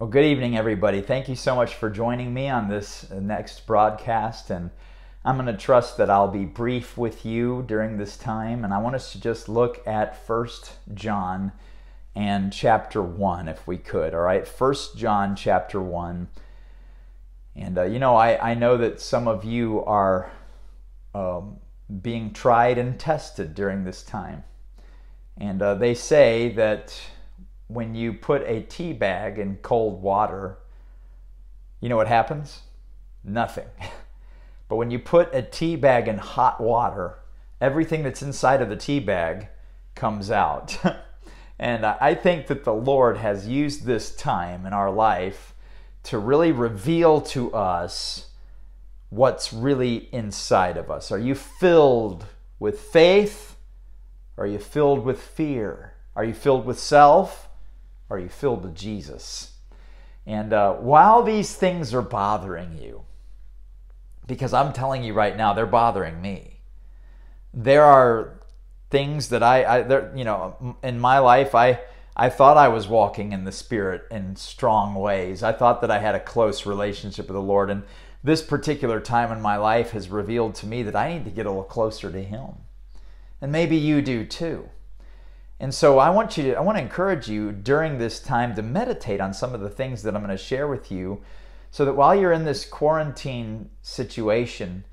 Well, good evening, everybody. Thank you so much for joining me on this next broadcast. And I'm going to trust that I'll be brief with you during this time. And I want us to just look at First John and chapter 1, if we could. All right, First John chapter 1. And, uh, you know, I, I know that some of you are um, being tried and tested during this time. And uh, they say that when you put a tea bag in cold water, you know what happens? Nothing. but when you put a tea bag in hot water, everything that's inside of the tea bag comes out. and I think that the Lord has used this time in our life to really reveal to us what's really inside of us. Are you filled with faith? Are you filled with fear? Are you filled with self? Are you filled with Jesus? And uh, while these things are bothering you, because I'm telling you right now, they're bothering me. There are things that I, I there, you know, in my life, I, I thought I was walking in the Spirit in strong ways. I thought that I had a close relationship with the Lord, and this particular time in my life has revealed to me that I need to get a little closer to Him, and maybe you do too. And so I want you to, I want to encourage you during this time to meditate on some of the things that I'm going to share with you so that while you're in this quarantine situation,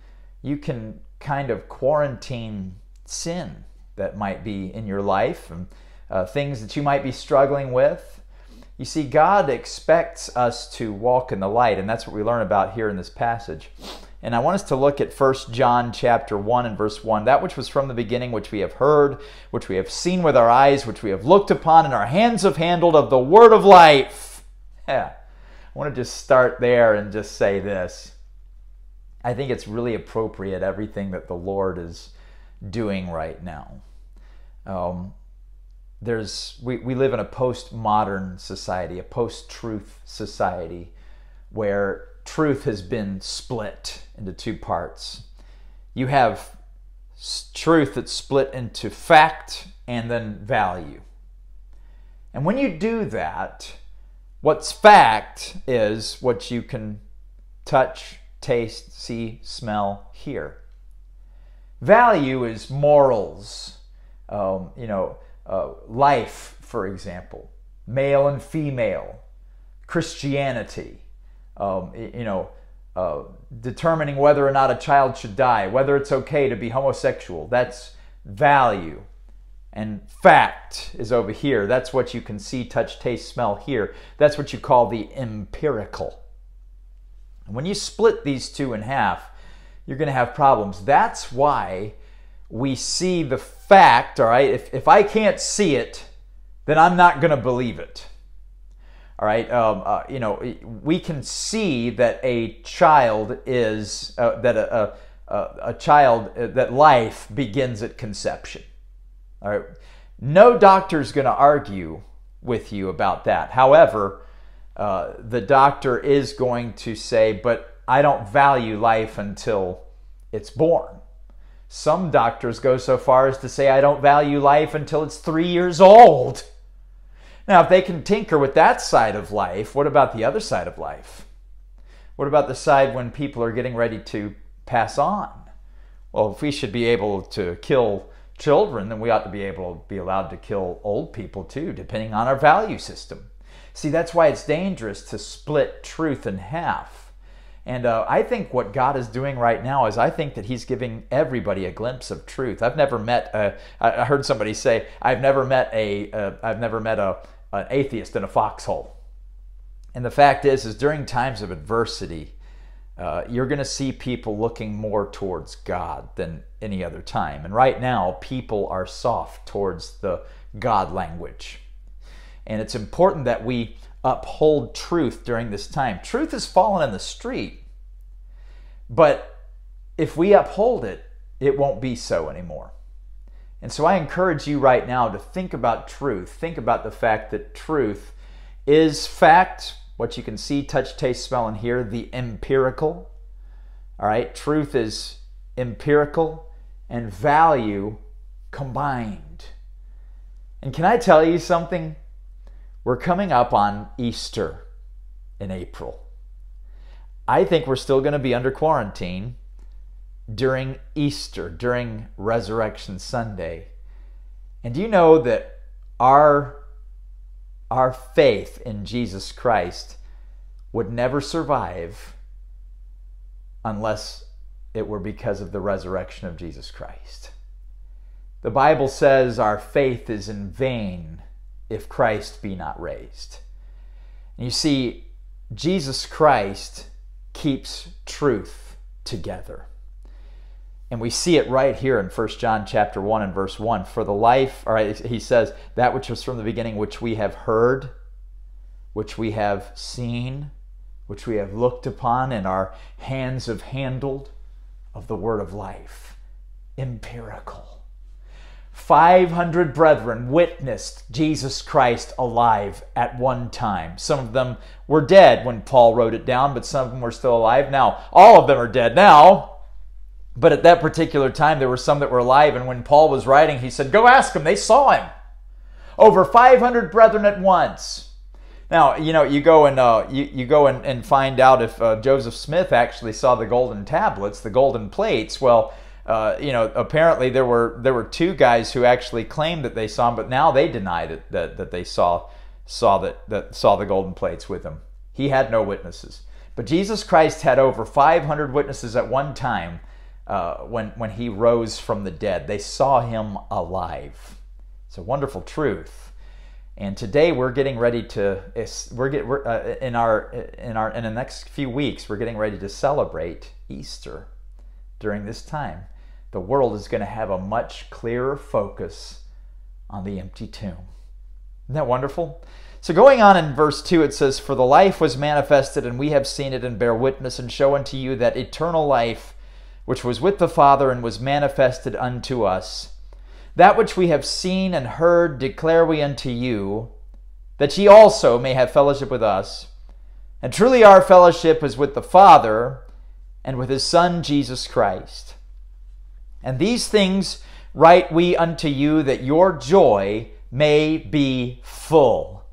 you can kind of quarantine sin that might be in your life and uh, things that you might be struggling with. You see, God expects us to walk in the light, and that's what we learn about here in this passage. And I want us to look at 1 John chapter 1 and verse 1. That which was from the beginning, which we have heard, which we have seen with our eyes, which we have looked upon, and our hands have handled of the word of life. Yeah. I want to just start there and just say this. I think it's really appropriate, everything that the Lord is doing right now. Um, there's we, we live in a postmodern society, a post-truth society, where truth has been split into two parts. You have truth that's split into fact and then value. And when you do that, what's fact is what you can touch, taste, see, smell, hear. Value is morals, um, you know, uh, life, for example, male and female, Christianity, um, you know, uh, determining whether or not a child should die, whether it's okay to be homosexual. That's value. And fact is over here. That's what you can see, touch, taste, smell, here. That's what you call the empirical. When you split these two in half, you're going to have problems. That's why we see the fact, all right? If, if I can't see it, then I'm not going to believe it. All right, um, uh, you know, we can see that a child is uh, that a, a, a child uh, that life begins at conception. All right, no doctor is going to argue with you about that. However, uh, the doctor is going to say, "But I don't value life until it's born." Some doctors go so far as to say, "I don't value life until it's three years old." Now, if they can tinker with that side of life, what about the other side of life? What about the side when people are getting ready to pass on? Well, if we should be able to kill children, then we ought to be able to be allowed to kill old people too, depending on our value system. See, that's why it's dangerous to split truth in half. And uh, I think what God is doing right now is I think that He's giving everybody a glimpse of truth. I've never met a, I heard somebody say, I've never met a, have uh, never met a, an atheist in a foxhole. And the fact is, is during times of adversity, uh, you're going to see people looking more towards God than any other time. And right now, people are soft towards the God language. And it's important that we uphold truth during this time. Truth has fallen in the street, but if we uphold it, it won't be so anymore. And so I encourage you right now to think about truth. Think about the fact that truth is fact, what you can see, touch, taste, smell, and hear, the empirical. All right, truth is empirical and value combined. And can I tell you something? We're coming up on Easter. in April. I think we're still going to be under quarantine during Easter, during Resurrection Sunday. And do you know that our, our faith in Jesus Christ would never survive unless it were because of the resurrection of Jesus Christ? The Bible says our faith is in vain if Christ be not raised. And you see, Jesus Christ keeps truth together. And we see it right here in 1 John chapter 1 and verse 1. For the life, all right, he says, that which was from the beginning, which we have heard, which we have seen, which we have looked upon, and our hands have handled of the word of life. Empirical 500 brethren witnessed Jesus Christ alive at one time. Some of them were dead when Paul wrote it down, but some of them were still alive. Now, all of them are dead now. But at that particular time, there were some that were alive. And when Paul was writing, he said, Go ask them. They saw him. Over 500 brethren at once. Now, you know, you go and uh, you, you go and, and find out if uh, Joseph Smith actually saw the golden tablets, the golden plates. Well, uh, you know, apparently there were there were two guys who actually claimed that they saw him, but now they deny that that, that they saw saw that, that saw the golden plates with him. He had no witnesses. But Jesus Christ had over 500 witnesses at one time uh, when when he rose from the dead. They saw him alive. It's a wonderful truth. And today we're getting ready to we're get we're, uh, in our in our in the next few weeks we're getting ready to celebrate Easter during this time the world is going to have a much clearer focus on the empty tomb. Isn't that wonderful? So, going on in verse 2, it says, For the life was manifested, and we have seen it, and bear witness, and show unto you that eternal life which was with the Father and was manifested unto us. That which we have seen and heard declare we unto you, that ye also may have fellowship with us. And truly our fellowship is with the Father and with his Son Jesus Christ. And these things write we unto you that your joy may be full.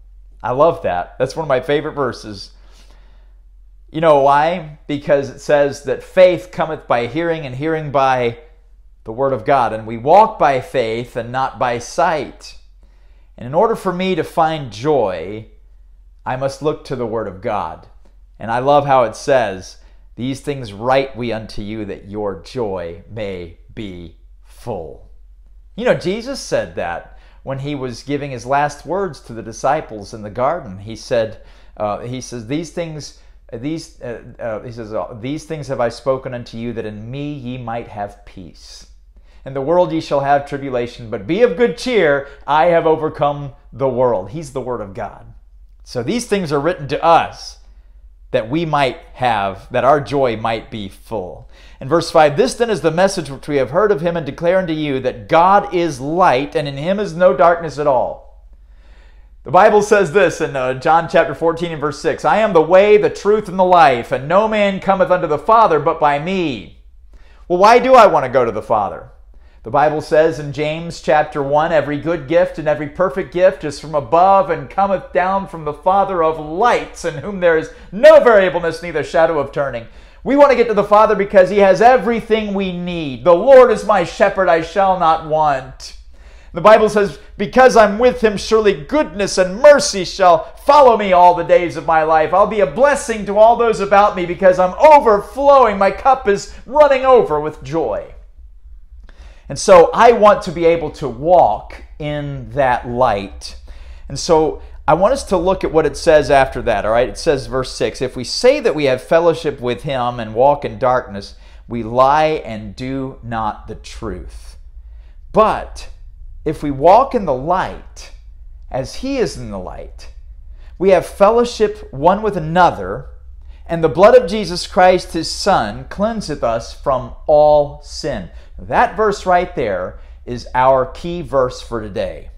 I love that. That's one of my favorite verses. You know why? Because it says that faith cometh by hearing, and hearing by the Word of God. And we walk by faith and not by sight. And in order for me to find joy, I must look to the Word of God. And I love how it says, These things write we unto you that your joy may be full. You know, Jesus said that when he was giving his last words to the disciples in the garden. He said, uh, he says, these things, these, uh, uh, he says, these things have I spoken unto you that in me ye might have peace. In the world ye shall have tribulation, but be of good cheer. I have overcome the world. He's the Word of God. So these things are written to us that we might have, that our joy might be full. In verse 5, this then is the message which we have heard of him and declare unto you that God is light and in him is no darkness at all. The Bible says this in uh, John chapter 14 and verse 6 I am the way, the truth, and the life, and no man cometh unto the Father but by me. Well, why do I want to go to the Father? The Bible says in James chapter 1 every good gift and every perfect gift is from above and cometh down from the Father of lights, in whom there is no variableness, neither shadow of turning. We want to get to the Father because He has everything we need. The Lord is my shepherd, I shall not want. The Bible says, Because I'm with Him, surely goodness and mercy shall follow me all the days of my life. I'll be a blessing to all those about me because I'm overflowing. My cup is running over with joy. And so I want to be able to walk in that light. And so I want us to look at what it says after that, all right? It says, verse 6 If we say that we have fellowship with him and walk in darkness, we lie and do not the truth. But if we walk in the light, as he is in the light, we have fellowship one with another, and the blood of Jesus Christ, his Son, cleanseth us from all sin. That verse right there is our key verse for today.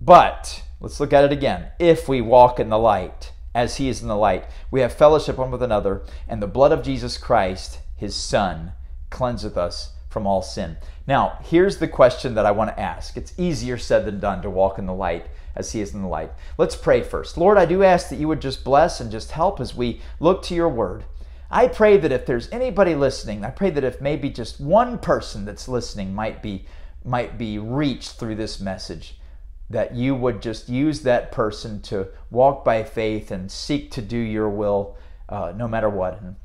But let's look at it again. If we walk in the light, as he is in the light, we have fellowship one with another, and the blood of Jesus Christ, his Son, cleanseth us from all sin. Now, here's the question that I want to ask. It's easier said than done to walk in the light as He is in the light. Let's pray first. Lord, I do ask that you would just bless and just help as we look to your word. I pray that if there's anybody listening, I pray that if maybe just one person that's listening might be might be reached through this message, that you would just use that person to walk by faith and seek to do your will uh, no matter what. And,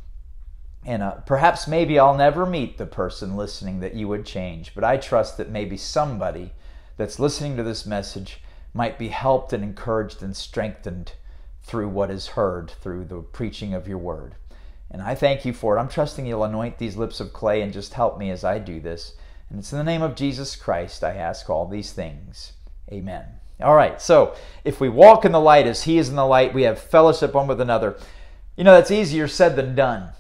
and uh, perhaps maybe I'll never meet the person listening that you would change, but I trust that maybe somebody that's listening to this message might be helped and encouraged and strengthened through what is heard through the preaching of your word. And I thank you for it. I'm trusting you'll anoint these lips of clay and just help me as I do this. And it's in the name of Jesus Christ I ask all these things. Amen. All right, so if we walk in the light as He is in the light, we have fellowship one with another. You know, that's easier said than done.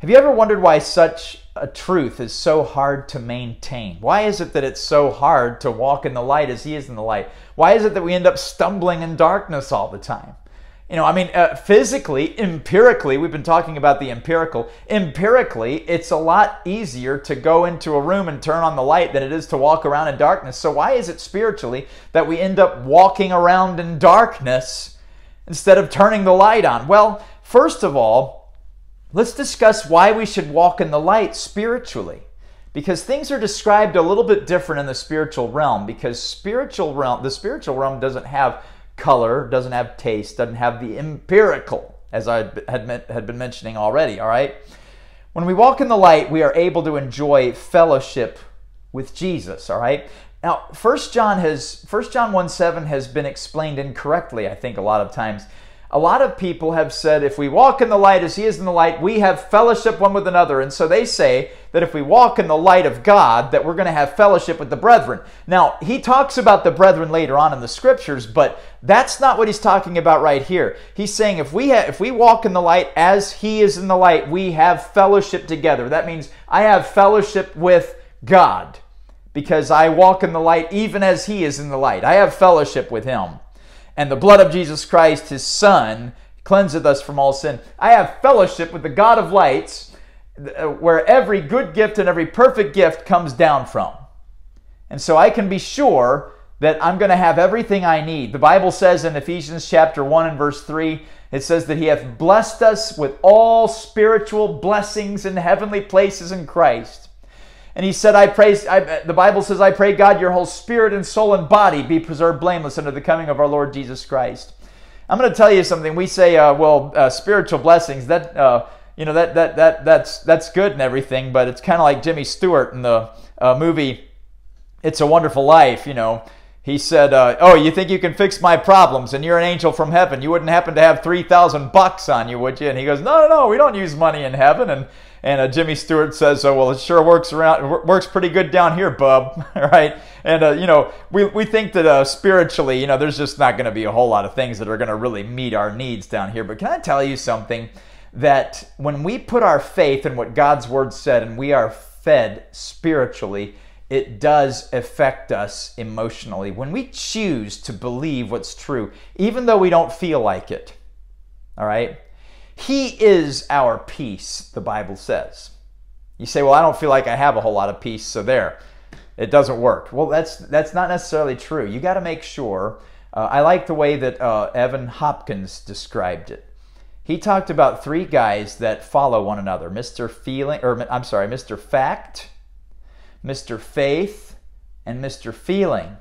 Have you ever wondered why such a truth is so hard to maintain? Why is it that it's so hard to walk in the light as He is in the light? Why is it that we end up stumbling in darkness all the time? You know, I mean, uh, physically, empirically, we've been talking about the empirical. Empirically, it's a lot easier to go into a room and turn on the light than it is to walk around in darkness. So, why is it spiritually that we end up walking around in darkness instead of turning the light on? Well, first of all, Let's discuss why we should walk in the light spiritually. Because things are described a little bit different in the spiritual realm because spiritual realm the spiritual realm doesn't have color, doesn't have taste, doesn't have the empirical as I had had been mentioning already, all right? When we walk in the light, we are able to enjoy fellowship with Jesus, all right? Now, 1 John has 1 John 1 7 has been explained incorrectly, I think, a lot of times. A lot of people have said if we walk in the light as he is in the light, we have fellowship one with another. And so they say that if we walk in the light of God, that we're going to have fellowship with the brethren. Now, he talks about the brethren later on in the scriptures, but that's not what he's talking about right here. He's saying if we have, if we walk in the light as he is in the light, we have fellowship together. That means I have fellowship with God because I walk in the light even as he is in the light. I have fellowship with him and the blood of Jesus Christ, his Son, cleanseth us from all sin. I have fellowship with the God of lights, uh, where every good gift and every perfect gift comes down from. And so I can be sure that I'm going to have everything I need. The Bible says in Ephesians chapter 1 and verse 3, it says that he hath blessed us with all spiritual blessings in heavenly places in Christ. And he said, I pray, I, the Bible says, I pray God, your whole spirit and soul and body be preserved blameless unto the coming of our Lord Jesus Christ. I'm going to tell you something. We say, uh, well, uh, spiritual blessings, that, uh, you know, that, that, that, that's, that's good and everything, but it's kind of like Jimmy Stewart in the uh, movie It's a Wonderful Life, you know. He said, uh, "Oh, you think you can fix my problems, and you're an angel from heaven? You wouldn't happen to have three thousand bucks on you, would you?" And he goes, "No, no, no, we don't use money in heaven." And and uh, Jimmy Stewart says, "Oh well, it sure works around. Works pretty good down here, bub." right? And uh, you know, we we think that uh, spiritually, you know, there's just not going to be a whole lot of things that are going to really meet our needs down here. But can I tell you something? That when we put our faith in what God's word said, and we are fed spiritually, it does affect us emotionally. When we choose to believe what's true, even though we don't feel like it, all right? He is our peace, the Bible says. You say, well, I don't feel like I have a whole lot of peace, so there. It doesn't work. Well, that's, that's not necessarily true. You got to make sure. Uh, I like the way that uh, Evan Hopkins described it. He talked about three guys that follow one another Mr. Feeling, or I'm sorry, Mr. Fact, Mr. Faith, and Mr. Feeling.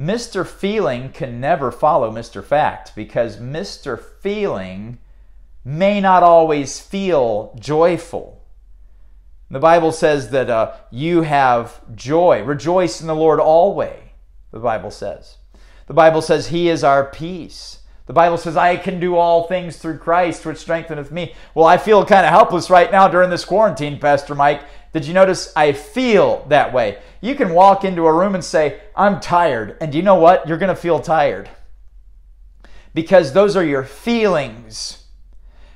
Mr. Feeling can never follow Mr. Fact because Mr. Feeling may not always feel joyful. The Bible says that uh, you have joy. Rejoice in the Lord always, the Bible says. The Bible says He is our peace. The Bible says, I can do all things through Christ, which strengtheneth me. Well, I feel kind of helpless right now during this quarantine, Pastor Mike. Did you notice I feel that way? You can walk into a room and say, I'm tired. And you know what? You're going to feel tired. Because those are your feelings.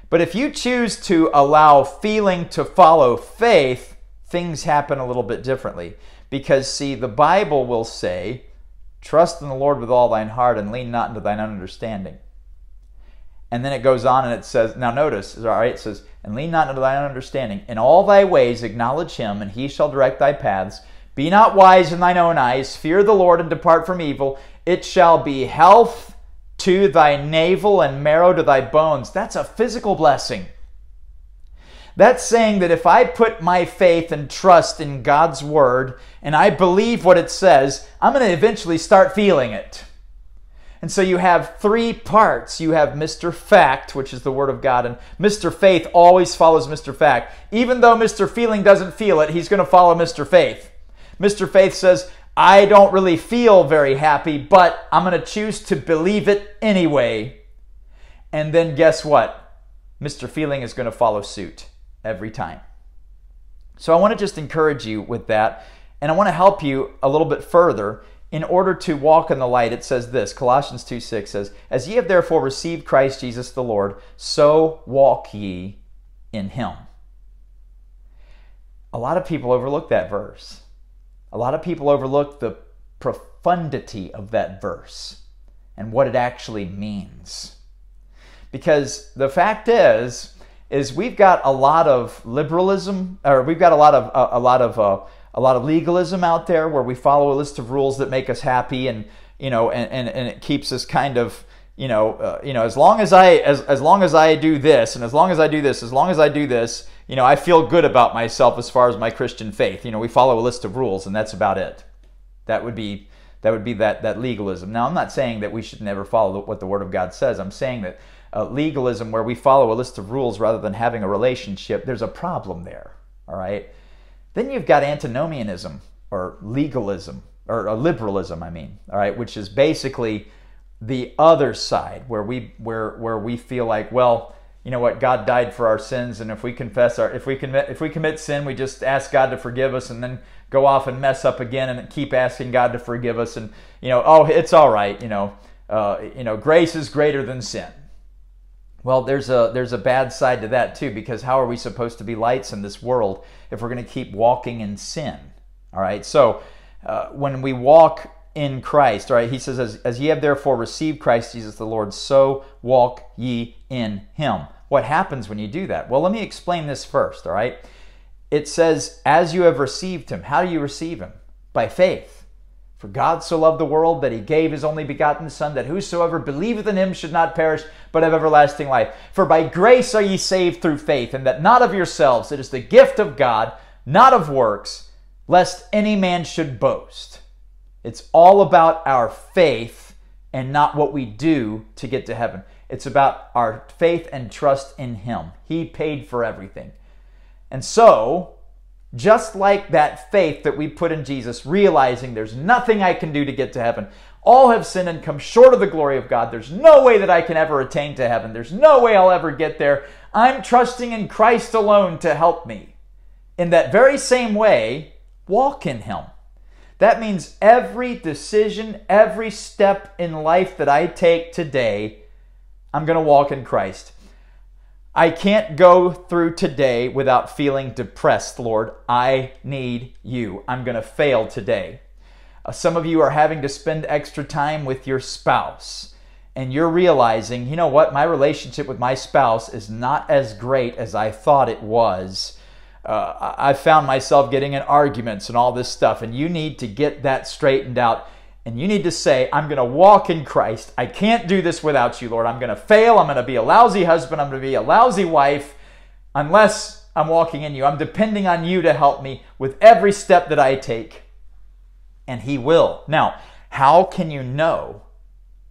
But if you choose to allow feeling to follow faith, things happen a little bit differently. Because, see, the Bible will say, Trust in the Lord with all thine heart and lean not into thine understanding. And then it goes on and it says, now notice, all right, it says, and lean not into thine understanding. In all thy ways acknowledge him, and he shall direct thy paths. Be not wise in thine own eyes. Fear the Lord and depart from evil. It shall be health to thy navel and marrow to thy bones. That's a physical blessing. That's saying that if I put my faith and trust in God's word and I believe what it says, I'm going to eventually start feeling it. And so you have three parts. You have Mr. Fact, which is the Word of God, and Mr. Faith always follows Mr. Fact. Even though Mr. Feeling doesn't feel it, he's going to follow Mr. Faith. Mr. Faith says, I don't really feel very happy, but I'm going to choose to believe it anyway. And then guess what? Mr. Feeling is going to follow suit every time. So I want to just encourage you with that, and I want to help you a little bit further in order to walk in the light, it says this Colossians 2 6 says, As ye have therefore received Christ Jesus the Lord, so walk ye in him. A lot of people overlook that verse. A lot of people overlook the profundity of that verse and what it actually means. Because the fact is, is we've got a lot of liberalism, or we've got a lot of a, a lot of uh, a lot of legalism out there where we follow a list of rules that make us happy and you know and, and, and it keeps us kind of you know uh, you know as long as I as, as long as I do this and as long as I do this as long as I do this you know I feel good about myself as far as my Christian faith. You know we follow a list of rules and that's about it. That would be that would be that that legalism. Now I'm not saying that we should never follow what the word of God says. I'm saying that uh, legalism where we follow a list of rules rather than having a relationship there's a problem there all right? Then you've got antinomianism or legalism or liberalism, I mean, all right, which is basically the other side where we where where we feel like, well, you know what, God died for our sins, and if we confess our if we commit if we commit sin, we just ask God to forgive us, and then go off and mess up again, and keep asking God to forgive us, and you know, oh, it's all right, you know, uh, you know, grace is greater than sin. Well, there's a there's a bad side to that too because how are we supposed to be lights in this world if we're going to keep walking in sin? All right. So uh, when we walk in Christ, right? he says, as, as ye have therefore received Christ Jesus the Lord, so walk ye in him. What happens when you do that? Well, let me explain this first, all right? It says, as you have received him. How do you receive him? By faith. For God so loved the world that he gave his only begotten Son, that whosoever believeth in him should not perish, but have everlasting life. For by grace are ye saved through faith, and that not of yourselves, it is the gift of God, not of works, lest any man should boast. It's all about our faith and not what we do to get to heaven. It's about our faith and trust in him. He paid for everything. And so, just like that faith that we put in Jesus, realizing there's nothing I can do to get to heaven. All have sinned and come short of the glory of God. There's no way that I can ever attain to heaven. There's no way I'll ever get there. I'm trusting in Christ alone to help me. In that very same way, walk in Him. That means every decision, every step in life that I take today, I'm going to walk in Christ. I can't go through today without feeling depressed, Lord. I need you. I'm going to fail today. Uh, some of you are having to spend extra time with your spouse, and you're realizing, you know what, my relationship with my spouse is not as great as I thought it was. Uh, I found myself getting in arguments and all this stuff, and you need to get that straightened out and you need to say, I'm going to walk in Christ. I can't do this without you, Lord. I'm going to fail. I'm going to be a lousy husband. I'm going to be a lousy wife unless I'm walking in you. I'm depending on you to help me with every step that I take. And He will. Now, how can you know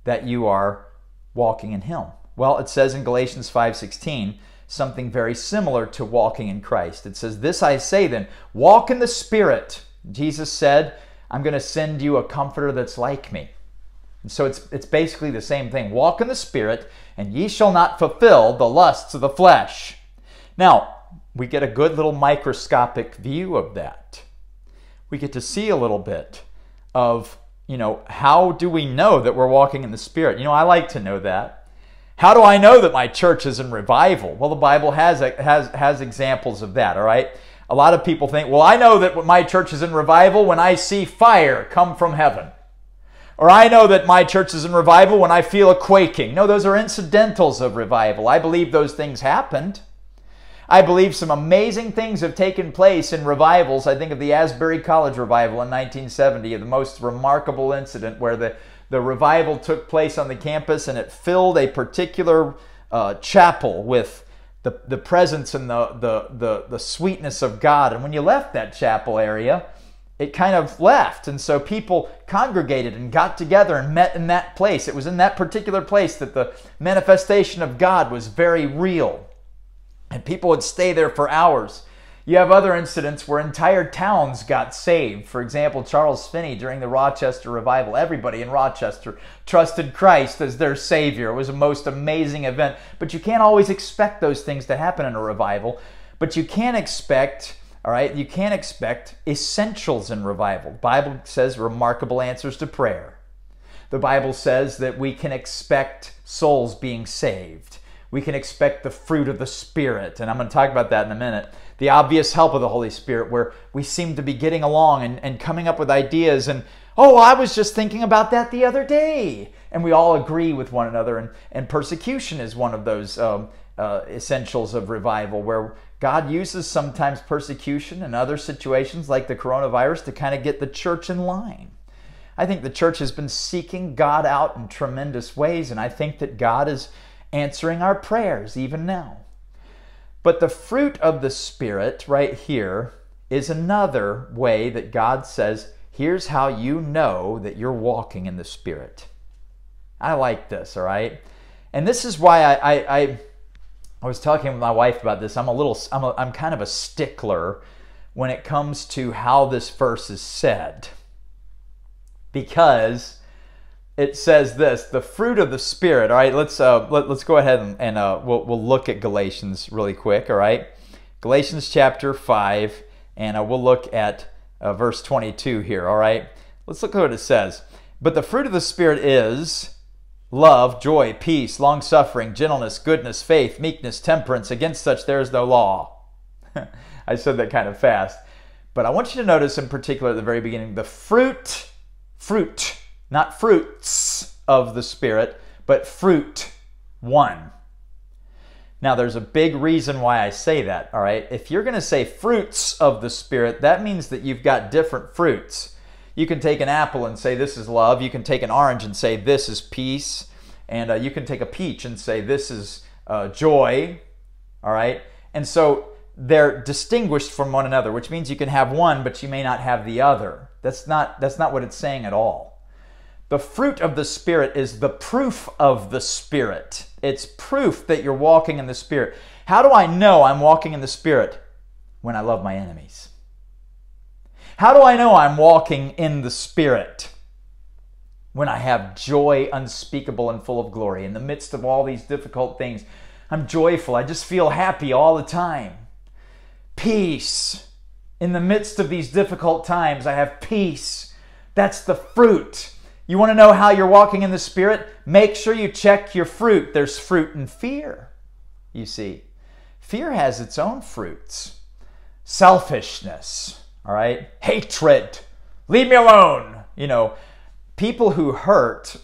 that you are walking in Him? Well, it says in Galatians 5:16 something very similar to walking in Christ. It says, This I say then, walk in the Spirit. Jesus said, I'm going to send you a comforter that's like me. And so it's, it's basically the same thing. Walk in the Spirit, and ye shall not fulfill the lusts of the flesh. Now, we get a good little microscopic view of that. We get to see a little bit of, you know, how do we know that we're walking in the Spirit? You know, I like to know that. How do I know that my church is in revival? Well, the Bible has, has, has examples of that, all right? A lot of people think, well, I know that my church is in revival when I see fire come from heaven. Or I know that my church is in revival when I feel a quaking. No, those are incidentals of revival. I believe those things happened. I believe some amazing things have taken place in revivals. I think of the Asbury College revival in 1970, the most remarkable incident where the, the revival took place on the campus and it filled a particular uh, chapel with the, the presence and the, the, the, the sweetness of God. And when you left that chapel area, it kind of left. And so people congregated and got together and met in that place. It was in that particular place that the manifestation of God was very real and people would stay there for hours. You have other incidents where entire towns got saved. For example, Charles Finney during the Rochester revival, everybody in Rochester trusted Christ as their Savior. It was a most amazing event. But you can't always expect those things to happen in a revival. But you can expect, all right, you can expect essentials in revival. The Bible says remarkable answers to prayer. The Bible says that we can expect souls being saved we can expect the fruit of the Spirit. And I'm going to talk about that in a minute. The obvious help of the Holy Spirit, where we seem to be getting along and, and coming up with ideas. And, oh, I was just thinking about that the other day. And we all agree with one another. And, and persecution is one of those um, uh, essentials of revival, where God uses sometimes persecution and other situations like the coronavirus to kind of get the church in line. I think the church has been seeking God out in tremendous ways, and I think that God is answering our prayers even now. But the fruit of the Spirit, right here, is another way that God says, here's how you know that you're walking in the Spirit. I like this, all right? And this is why I, I, I, I was talking with my wife about this. I'm a little, I'm, a, I'm kind of a stickler when it comes to how this verse is said. Because it says this the fruit of the spirit all right let's uh, let, us go ahead and, and uh, we'll, we'll look at galatians really quick all right? Galatians chapter 5 and uh, we'll look at uh, verse 22 here all right? Let's look at what it says. But the fruit of the spirit is love joy peace long suffering gentleness goodness faith meekness temperance. Against such there is no law. I said that kind of fast. But i want you to notice in particular at the very beginning the fruit fruit not fruits of the Spirit, but fruit, one. Now, there's a big reason why I say that, all right? If you're going to say fruits of the Spirit, that means that you've got different fruits. You can take an apple and say, This is love. You can take an orange and say, This is peace. And uh, you can take a peach and say, This is uh, joy, all right? And so they're distinguished from one another, which means you can have one, but you may not have the other. That's not, that's not what it's saying at all. The fruit of the Spirit is the proof of the Spirit. It's proof that you're walking in the Spirit. How do I know I'm walking in the Spirit? When I love my enemies. How do I know I'm walking in the Spirit? When I have joy unspeakable and full of glory. In the midst of all these difficult things, I'm joyful. I just feel happy all the time. Peace. In the midst of these difficult times, I have peace. That's the fruit you want to know how you're walking in the Spirit? Make sure you check your fruit. There's fruit in fear, you see. Fear has its own fruits selfishness, all right? Hatred. Leave me alone. You know, people who hurt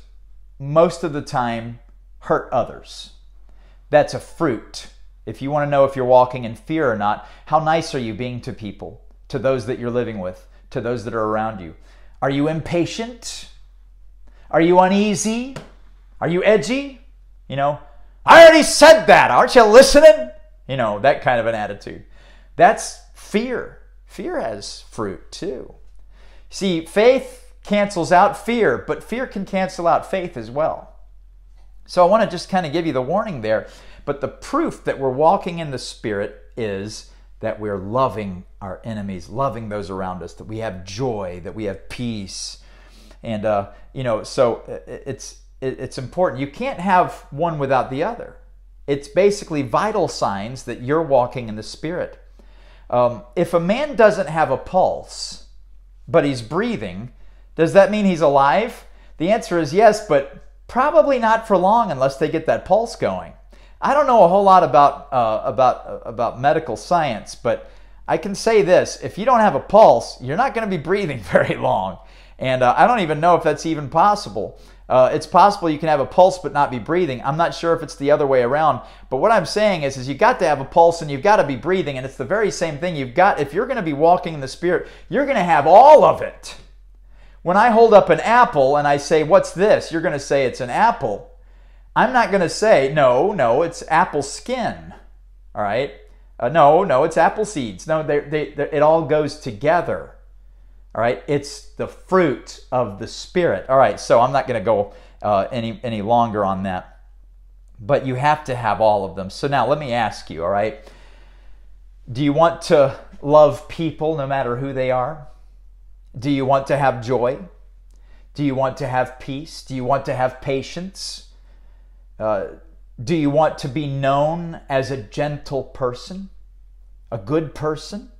most of the time hurt others. That's a fruit. If you want to know if you're walking in fear or not, how nice are you being to people, to those that you're living with, to those that are around you? Are you impatient? Are you uneasy? Are you edgy? You know, I already said that. Aren't you listening? You know, that kind of an attitude. That's fear. Fear has fruit too. See, faith cancels out fear, but fear can cancel out faith as well. So I want to just kind of give you the warning there. But the proof that we're walking in the Spirit is that we're loving our enemies, loving those around us, that we have joy, that we have peace, and uh, you know, so it's it's important. You can't have one without the other. It's basically vital signs that you're walking in the Spirit. Um, if a man doesn't have a pulse, but he's breathing, does that mean he's alive? The answer is yes, but probably not for long unless they get that pulse going. I don't know a whole lot about uh, about uh, about medical science, but I can say this if you don't have a pulse, you're not going to be breathing very long. And uh, I don't even know if that's even possible. Uh, it's possible you can have a pulse but not be breathing. I'm not sure if it's the other way around. But what I'm saying is, is you got to have a pulse and you've got to be breathing. And it's the very same thing. You've got, if you're going to be walking in the Spirit, you're going to have all of it. When I hold up an apple and I say, What's this? You're going to say it's an apple. I'm not going to say, No, no, it's apple skin. All right? Uh, no, no, it's apple seeds. No, they, they, it all goes together. All right, it's the fruit of the Spirit. All right, so I'm not going to go uh, any any longer on that, but you have to have all of them. So now let me ask you. All right, do you want to love people no matter who they are? Do you want to have joy? Do you want to have peace? Do you want to have patience? Uh, do you want to be known as a gentle person, a good person?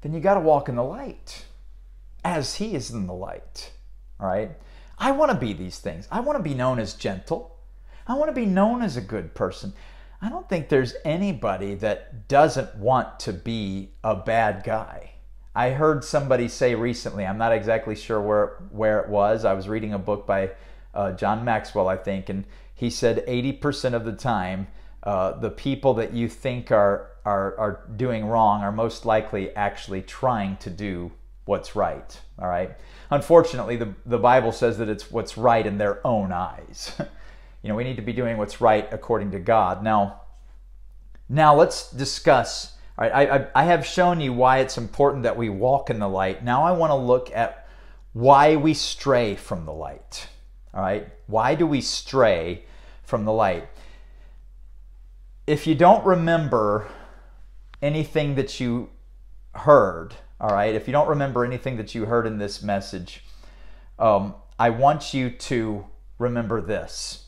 Then you got to walk in the light as He is in the light. Right? I want to be these things. I want to be known as gentle. I want to be known as a good person. I don't think there's anybody that doesn't want to be a bad guy. I heard somebody say recently, I'm not exactly sure where, where it was. I was reading a book by uh, John Maxwell, I think, and he said 80% of the time, uh, the people that you think are are, are doing wrong are most likely actually trying to do what's right. All right. Unfortunately, the, the Bible says that it's what's right in their own eyes. you know, we need to be doing what's right according to God. Now, now let's discuss. All right, I, I, I have shown you why it's important that we walk in the light. Now I want to look at why we stray from the light. All right, why do we stray from the light? If you don't remember anything that you heard, all right, if you don't remember anything that you heard in this message, um, I want you to remember this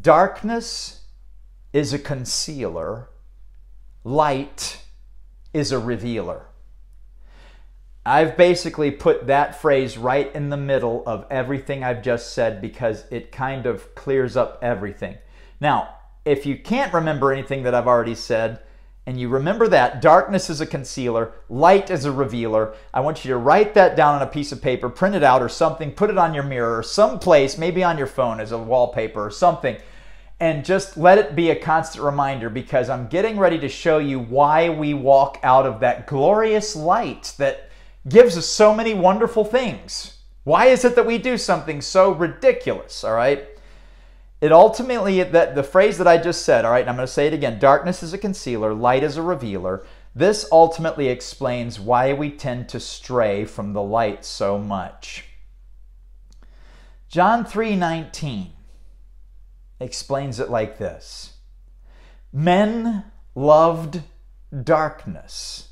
darkness is a concealer, light is a revealer. I've basically put that phrase right in the middle of everything I've just said because it kind of clears up everything. Now, if you can't remember anything that I've already said, and you remember that darkness is a concealer, light is a revealer. I want you to write that down on a piece of paper, print it out or something, put it on your mirror or someplace, maybe on your phone as a wallpaper or something, and just let it be a constant reminder because I'm getting ready to show you why we walk out of that glorious light that gives us so many wonderful things. Why is it that we do something so ridiculous, all right? It ultimately that the phrase that I just said, all right, I'm going to say it again, darkness is a concealer, light is a revealer. This ultimately explains why we tend to stray from the light so much. John 3:19 explains it like this. Men loved darkness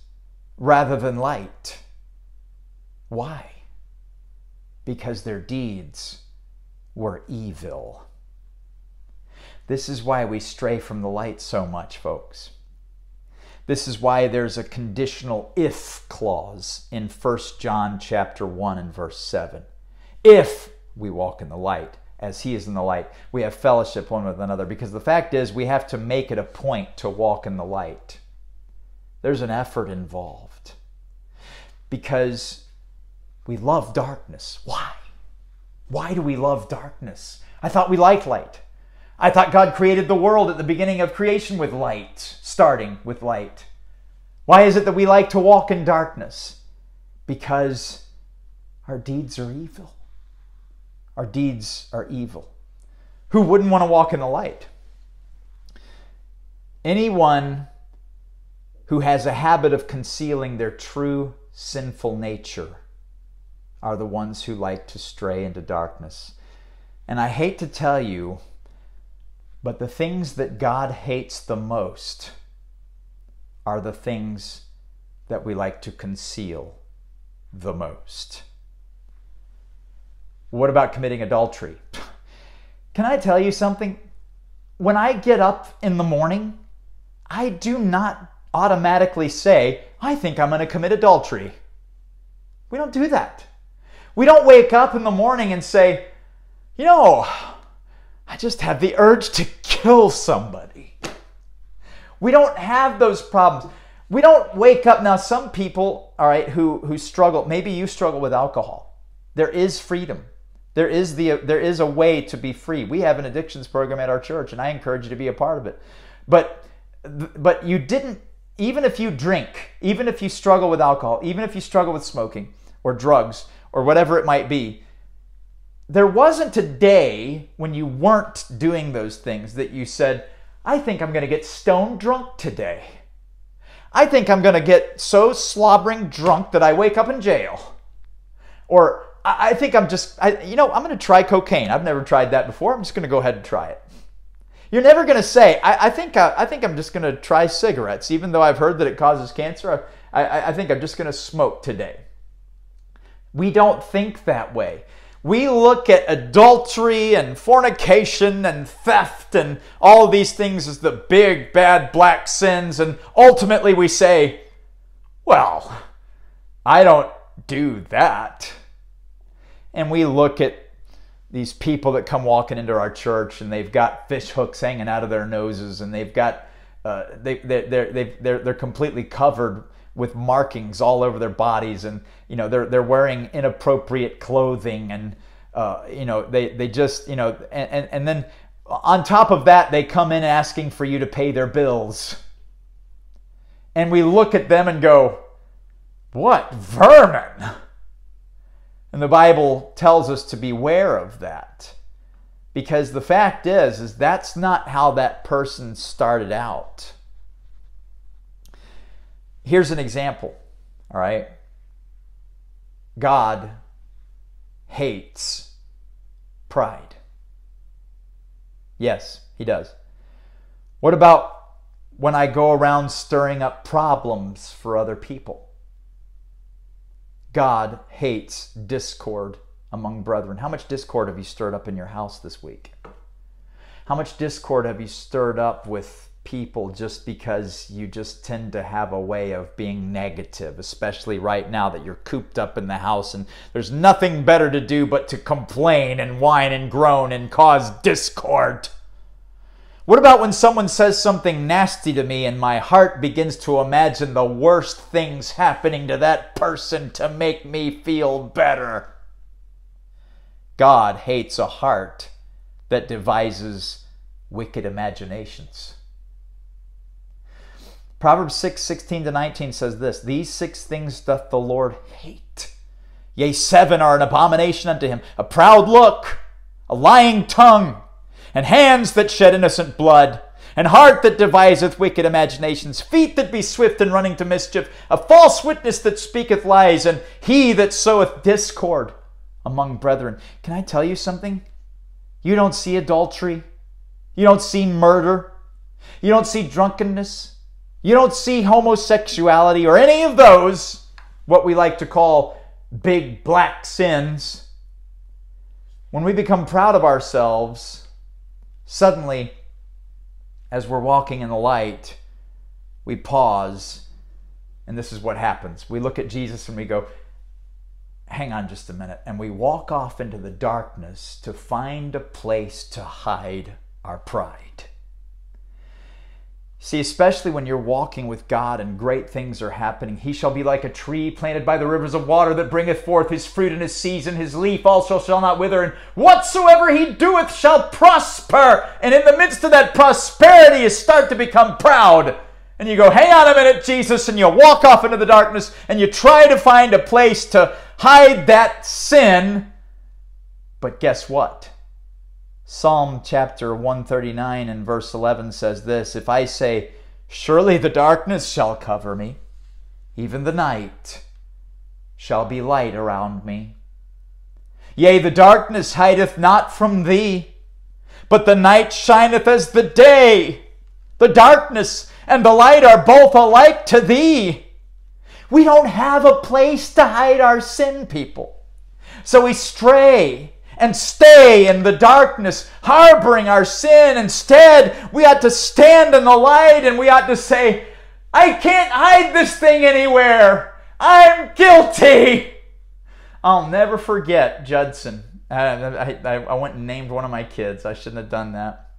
rather than light. Why? Because their deeds were evil. This is why we stray from the light so much, folks. This is why there's a conditional if clause in 1 John chapter 1 and verse 7. If we walk in the light, as he is in the light, we have fellowship one with another. Because the fact is, we have to make it a point to walk in the light. There's an effort involved. Because we love darkness. Why? Why do we love darkness? I thought we liked light. I thought God created the world at the beginning of creation with light, starting with light. Why is it that we like to walk in darkness? Because our deeds are evil. Our deeds are evil. Who wouldn't want to walk in the light? Anyone who has a habit of concealing their true sinful nature are the ones who like to stray into darkness. And I hate to tell you, but the things that God hates the most are the things that we like to conceal the most. What about committing adultery? Can I tell you something? When I get up in the morning, I do not automatically say, I think I'm going to commit adultery. We don't do that. We don't wake up in the morning and say, you know, I just have the urge to kill somebody. We don't have those problems. We don't wake up now. Some people, all right, who who struggle. Maybe you struggle with alcohol. There is freedom. There is the there is a way to be free. We have an addictions program at our church, and I encourage you to be a part of it. But but you didn't. Even if you drink, even if you struggle with alcohol, even if you struggle with smoking or drugs or whatever it might be, there wasn't a day when you weren't doing those things that you said, I think I'm going to get stone drunk today. I think I'm going to get so slobbering drunk that I wake up in jail. Or I think I'm just, I, you know, I'm going to try cocaine. I've never tried that before. I'm just going to go ahead and try it. You're never going to say, I, I think, I, uh, I, think I'm just going to try cigarettes, even though I've heard that it causes cancer. I, I, I think I'm just going to smoke today. We don't think that way we look at adultery and fornication and theft and all these things as the big, bad, black sins, and ultimately we say, well, I don't do that. And we look at these people that come walking into our church and they've got fish hooks hanging out of their noses and they've got uh, they, they're, they're, they're, they're completely covered with markings all over their bodies and you know they're they're wearing inappropriate clothing and uh, you know they they just you know and, and and then on top of that they come in asking for you to pay their bills. And we look at them and go what vermin? And the bible tells us to beware of that. Because the fact is is that's not how that person started out. Here's an example, all right? God hates pride. Yes, he does. What about when I go around stirring up problems for other people? God hates discord among brethren. How much discord have you stirred up in your house this week? How much discord have you stirred up with people just because you just tend to have a way of being negative, especially right now that you're cooped up in the house and there's nothing better to do but to complain and whine and groan and cause discord. What about when someone says something nasty to me and my heart begins to imagine the worst things happening to that person to make me feel better? God hates a heart that devises wicked imaginations. Proverbs 6, 16 to 19 says this These six things doth the Lord hate. Yea, seven are an abomination unto him a proud look, a lying tongue, and hands that shed innocent blood, and heart that deviseth wicked imaginations, feet that be swift in running to mischief, a false witness that speaketh lies, and he that soweth discord among brethren. Can I tell you something? You don't see adultery, you don't see murder, you don't see drunkenness. You don't see homosexuality or any of those, what we like to call big black sins. When we become proud of ourselves, suddenly, as we're walking in the light, we pause, and this is what happens. We look at Jesus and we go, hang on just a minute, and we walk off into the darkness to find a place to hide our pride. See, especially when you're walking with God and great things are happening, he shall be like a tree planted by the rivers of water that bringeth forth his fruit in his season, his leaf also shall not wither, and whatsoever he doeth shall prosper. And in the midst of that prosperity, you start to become proud. And you go, hang on a minute, Jesus, and you walk off into the darkness and you try to find a place to hide that sin. But guess what? Psalm chapter 139 and verse 11 says this If I say, Surely the darkness shall cover me, even the night shall be light around me. Yea, the darkness hideth not from thee, but the night shineth as the day. The darkness and the light are both alike to thee. We don't have a place to hide our sin, people. So we stray and stay in the darkness, harboring our sin. Instead, we ought to stand in the light and we ought to say, I can't hide this thing anywhere. I'm guilty. I'll never forget Judson. I, I, I went and named one of my kids. I shouldn't have done that.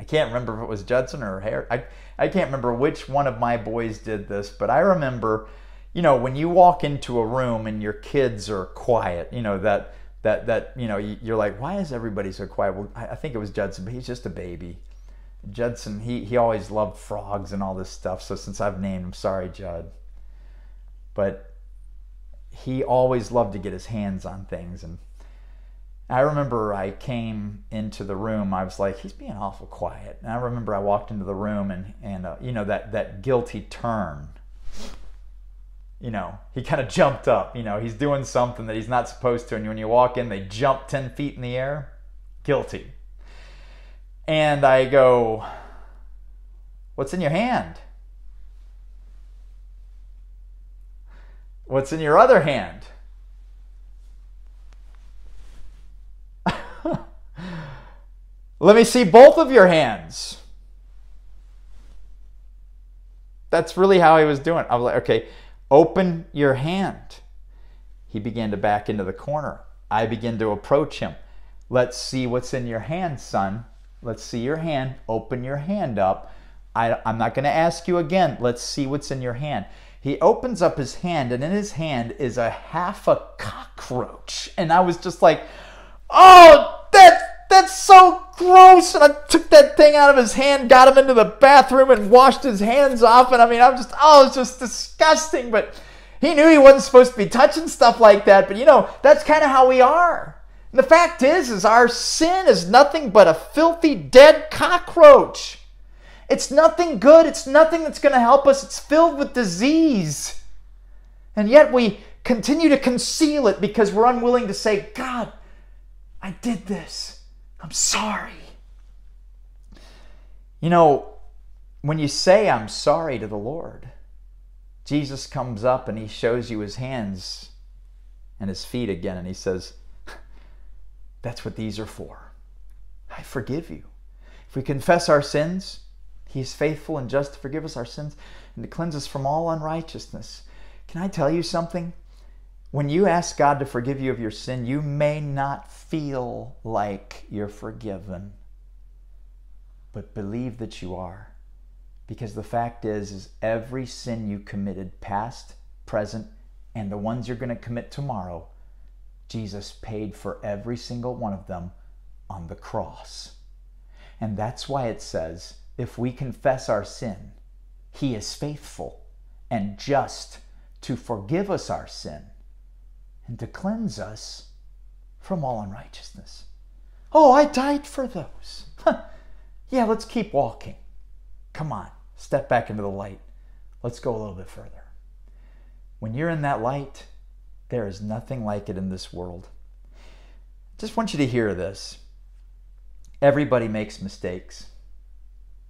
I can't remember if it was Judson or Harry. I, I can't remember which one of my boys did this, but I remember, you know, when you walk into a room and your kids are quiet, you know, that, that, that, you know, you're like, why is everybody so quiet? Well, I think it was Judson, but he's just a baby. Judson, he, he always loved frogs and all this stuff. So since I've named him, sorry, Judd. But he always loved to get his hands on things. And I remember I came into the room. I was like, he's being awful quiet. And I remember I walked into the room and, and uh, you know, that, that guilty turn. You know, he kind of jumped up. You know, he's doing something that he's not supposed to. And when you walk in, they jump 10 feet in the air. Guilty. And I go, What's in your hand? What's in your other hand? Let me see both of your hands. That's really how he was doing. I was like, okay, open your hand. He began to back into the corner. I began to approach him. Let's see what's in your hand, son. Let's see your hand. Open your hand up. I, am not going to ask you again. Let's see what's in your hand. He opens up his hand, and in his hand is a half a cockroach. And I was just like, oh, that, that's so gross. And I took that thing out of his hand, got him into the bathroom, and washed his hands off. And I mean, I'm just, oh, it's just disgusting. But he knew he wasn't supposed to be touching stuff like that. But you know, that's kind of how we are. And the fact is, is our sin is nothing but a filthy dead cockroach. It's nothing good. It's nothing that's going to help us. It's filled with disease. And yet we continue to conceal it because we're unwilling to say, God, I did this. I'm sorry. You know, when you say, I'm sorry to the Lord, Jesus comes up and he shows you his hands and his feet again, and he says, That's what these are for. I forgive you. If we confess our sins, he is faithful and just to forgive us our sins and to cleanse us from all unrighteousness. Can I tell you something? When you ask God to forgive you of your sin, you may not feel like you're forgiven, but believe that you are. Because the fact is, is every sin you committed, past, present, and the ones you're going to commit tomorrow, Jesus paid for every single one of them on the cross. And that's why it says, if we confess our sin, he is faithful and just to forgive us our sin and to cleanse us from all unrighteousness. Oh, I died for those. yeah, let's keep walking. Come on, step back into the light. Let's go a little bit further. When you're in that light, there is nothing like it in this world. Just want you to hear this. Everybody makes mistakes.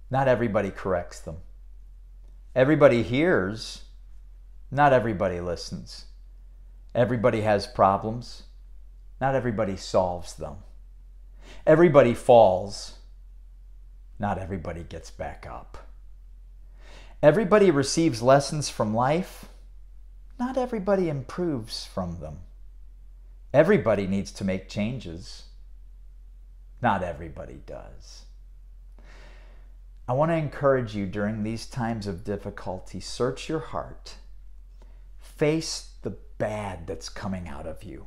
Not everybody corrects them. Everybody hears, not everybody listens. Everybody has problems, not everybody solves them. Everybody falls, not everybody gets back up. Everybody receives lessons from life, not everybody improves from them. Everybody needs to make changes, not everybody does. I want to encourage you during these times of difficulty, search your heart. Face bad that's coming out of you.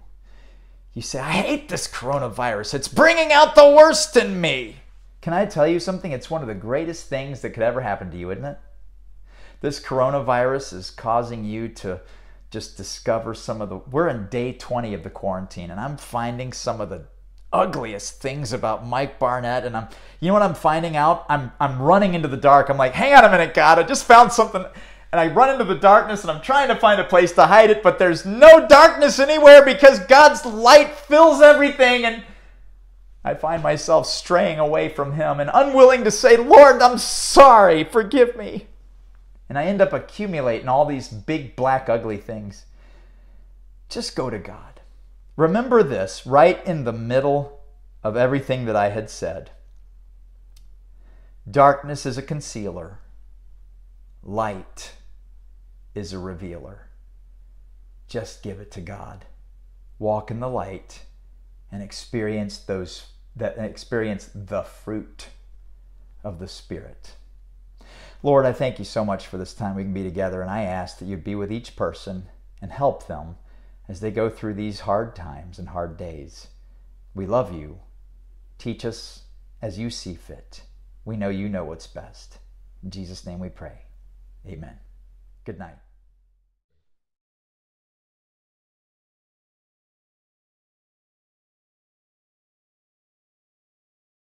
You say, I hate this coronavirus. It's bringing out the worst in me. Can I tell you something? It's one of the greatest things that could ever happen to you, isn't it? This coronavirus is causing you to just discover some of the. We're in day 20 of the quarantine, and I'm finding some of the ugliest things about Mike Barnett. And I'm, you know what I'm finding out? I'm, I'm running into the dark. I'm like, hang on a minute, God, I just found something. And I run into the darkness and I'm trying to find a place to hide it, but there's no darkness anywhere because God's light fills everything. And I find myself straying away from Him and unwilling to say, Lord, I'm sorry, forgive me. And I end up accumulating all these big, black, ugly things. Just go to God. Remember this right in the middle of everything that I had said. Darkness is a concealer, light is a revealer. Just give it to God. Walk in the light and experience those that experience the fruit of the Spirit. Lord, I thank you so much for this time we can be together, and I ask that you be with each person and help them as they go through these hard times and hard days. We love you. Teach us as you see fit. We know you know what's best. In Jesus' name we pray. Amen. Good night.